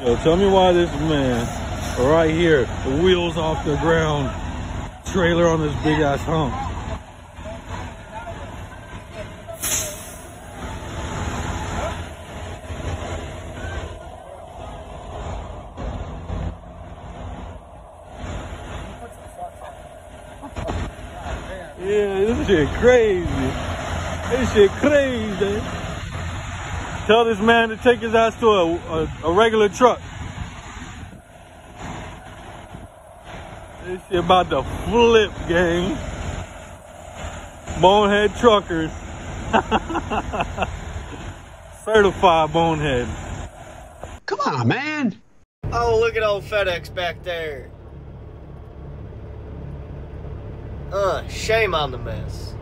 Yo, tell me why this man right here, the wheels off the ground, trailer on this big ass hump. Yeah, this shit crazy. This shit crazy. Tell this man to take his ass to a, a, a regular truck. This shit about to flip, gang. Bonehead truckers. Certified bonehead. Come on, man. Oh, look at old FedEx back there. Uh, shame on the mess.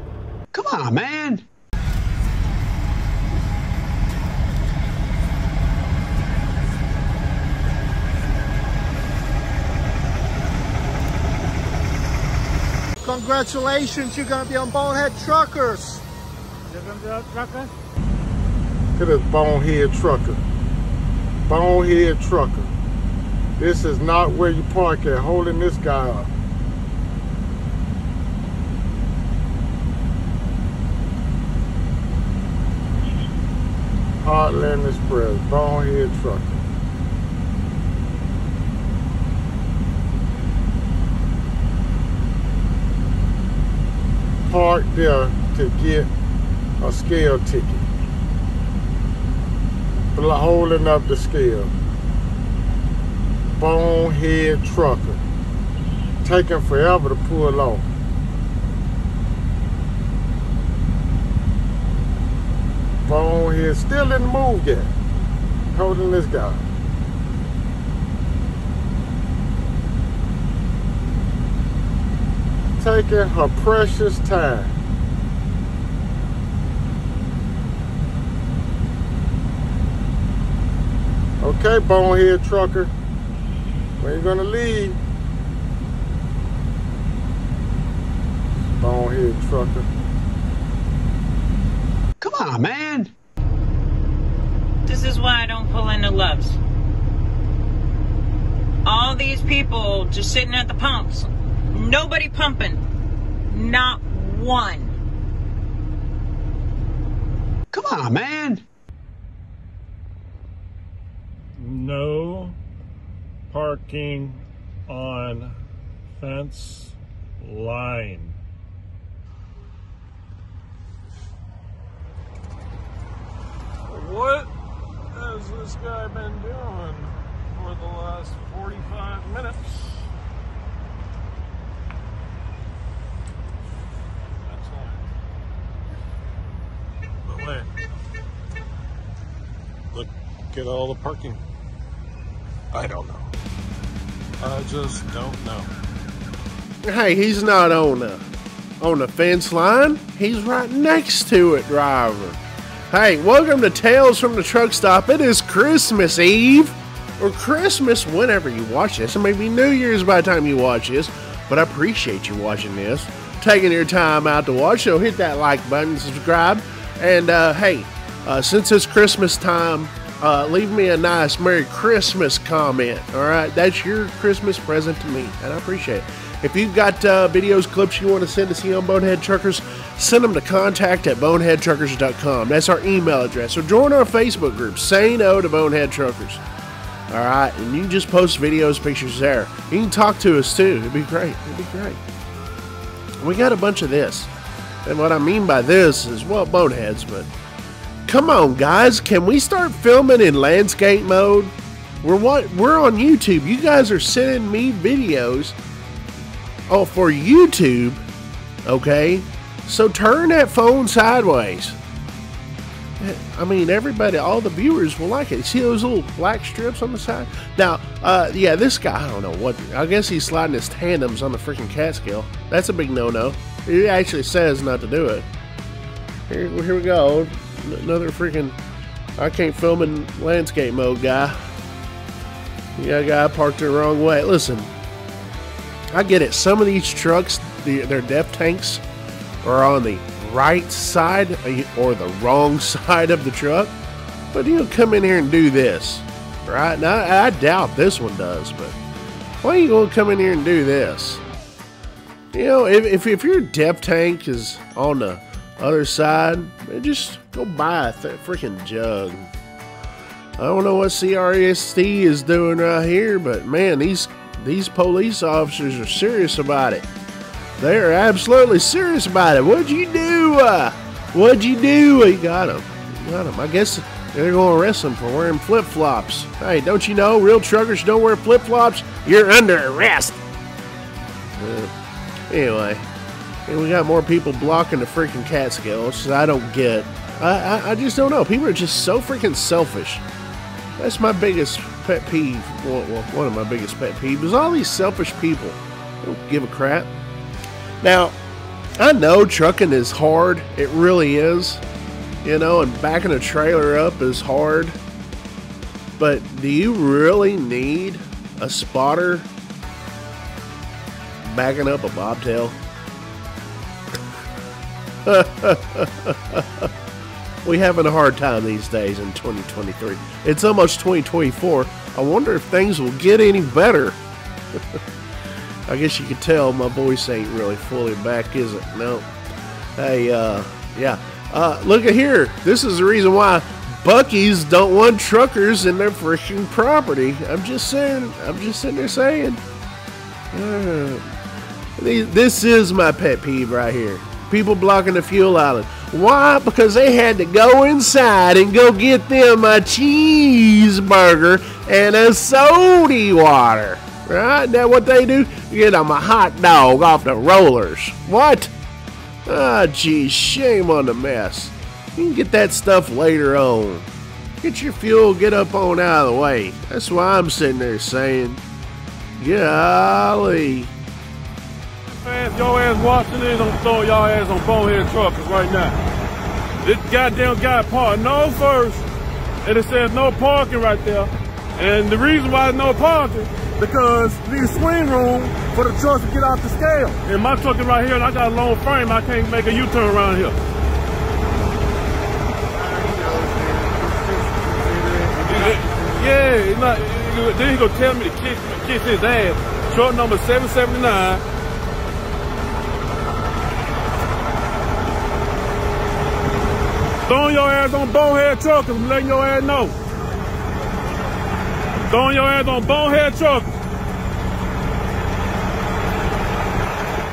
Come on, man. Congratulations, you're gonna be on Bonehead Truckers. You're gonna be a trucker? Look at this bonehead trucker. Bonehead trucker. This is not where you park at, holding this guy up. Heartland Express, bonehead trucker. Park there to get a scale ticket. Holding up the scale. Bonehead trucker. Taking forever to pull off. Bonehead still didn't move yet. Holding this guy. Taking her precious time. Okay, bonehead trucker. When you gonna leave? Bonehead trucker. Come on, man. This is why I don't pull into Love's. All these people just sitting at the pumps. Nobody pumping. Not one. Come on, man. No parking on fence line. What has this guy been doing for the last 45 minutes? Wait. Look at all the parking. I don't know. I just don't know. Hey, he's not on the on the fence line. He's right next to it, driver. Hey, welcome to Tales from the Truck Stop. It is Christmas Eve, or Christmas whenever you watch this. It may be New Year's by the time you watch this, but I appreciate you watching this, taking your time out to watch. So hit that like button, subscribe, and uh, hey, uh, since it's Christmas time, uh, leave me a nice Merry Christmas comment. All right, that's your Christmas present to me, and I appreciate it. If you've got uh, videos, clips you want to send to see on Bonehead Truckers, send them to contact at boneheadtruckers.com. That's our email address. Or join our Facebook group, Say No to Bonehead Truckers. All right, and you just post videos, pictures there. You can talk to us too. It'd be great. It'd be great. We got a bunch of this. And what I mean by this is, well, boneheads, but come on, guys. Can we start filming in landscape mode? We're what we're on YouTube. You guys are sending me videos. Oh, for YouTube. Okay. So turn that phone sideways. I mean, everybody, all the viewers will like it. See those little black strips on the side? Now, uh, yeah, this guy, I don't know what. I guess he's sliding his tandems on the freaking CAT scale. That's a big no-no. It actually says not to do it. Here, here we go. Another freaking. I can't film in landscape mode, guy. Yeah, guy parked the wrong way. Listen, I get it. Some of these trucks, the, their DEF tanks, are on the right side eh, or the wrong side of the truck. But you come in here and do this. right? Now, I doubt this one does, but why are you going to come in here and do this? You know, if, if, if your DEF tank is on the other side, just go buy a freaking jug. I don't know what CRST is doing right here, but man, these these police officers are serious about it. They are absolutely serious about it. What'd you do? Uh, what'd you do? You got him. Got him. I guess they're going to arrest him for wearing flip flops. Hey, don't you know real truckers don't wear flip flops? You're under arrest. Uh, anyway, and we got more people blocking the freaking CAT scales. I don't get. I, I, I just don't know. People are just so freaking selfish. That's my biggest pet peeve. Well, well, one of my biggest pet peeves is all these selfish people. Don't give a crap. Now, I know trucking is hard. It really is. You know, and backing a trailer up is hard. But do you really need a spotter backing up a bobtail? we having a hard time these days in 2023. It's almost 2024. I wonder if things will get any better. I guess you could tell my voice ain't really fully back, is it? No. Hey, uh, yeah. Uh, look at here. This is the reason why Buc-ee's don't want truckers in their freaking property. I'm just saying. I'm just sitting there saying. Uh, this is my pet peeve right here. People blocking the fuel island. Why? Because they had to go inside and go get them a cheeseburger and a soda water. Right? Now what they do? Get them a hot dog off the rollers. What? Ah, geez, shame on the mess. You can get that stuff later on. Get your fuel, get up on out of the way. That's why I'm sitting there saying, golly. If your ass watching this, I'm throwing y'all ass on bonehead truckers right now. This goddamn guy parked no first, and it says no parking right there. And the reason why there's no parking, because need swing room for the trucks to get off the scale. And my truck is right here, and I got a long frame, I can't make a U-turn around here. Yeah, he's not, then he gonna tell me to kiss, kiss his ass. Truck number 779. Throwing your ass on bonehead truckers, I'm letting your ass know. Throwing your ass on bonehead truckers.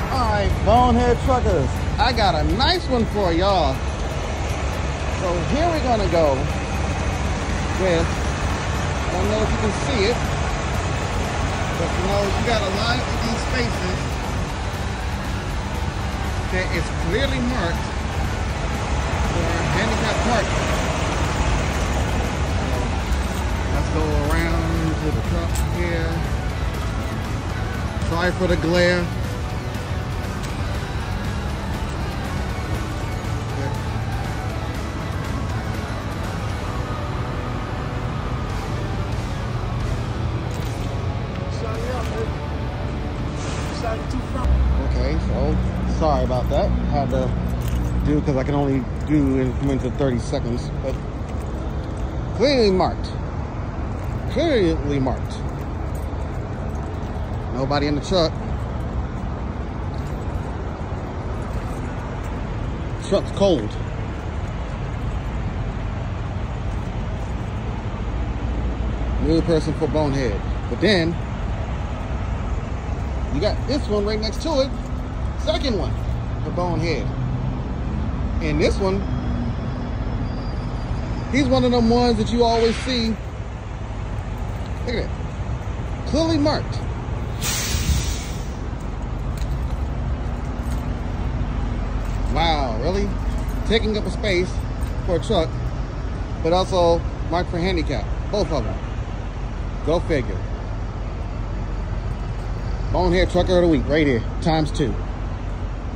Alright, bonehead truckers. I got a nice one for y'all. So here we're gonna go with, I don't know if you can see it, but you know, you got a line of these spaces that is clearly marked Sorry for the glare. Okay, so sorry about that. Had to do because I can only do increments of 30 seconds, but clearly marked. Clearly marked. Nobody in the truck. Truck's cold. New person for Bonehead. But then, you got this one right next to it. Second one for Bonehead. And this one, he's one of them ones that you always see. Look at that. Clearly marked. Really? Taking up a space for a truck, but also marked for handicap. Both of them. Go figure. Bonehead Trucker of the Week, right here, times two.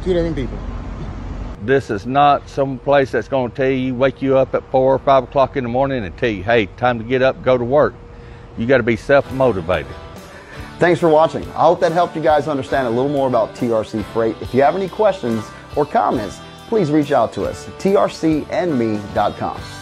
Two different people. This is not some place that's going to tell you, wake you up at four or five o'clock in the morning and tell you, hey, time to get up, go to work. You got to be self motivated. Thanks for watching. I hope that helped you guys understand a little more about TRC Freight. If you have any questions or comments, please reach out to us, trcandme.com.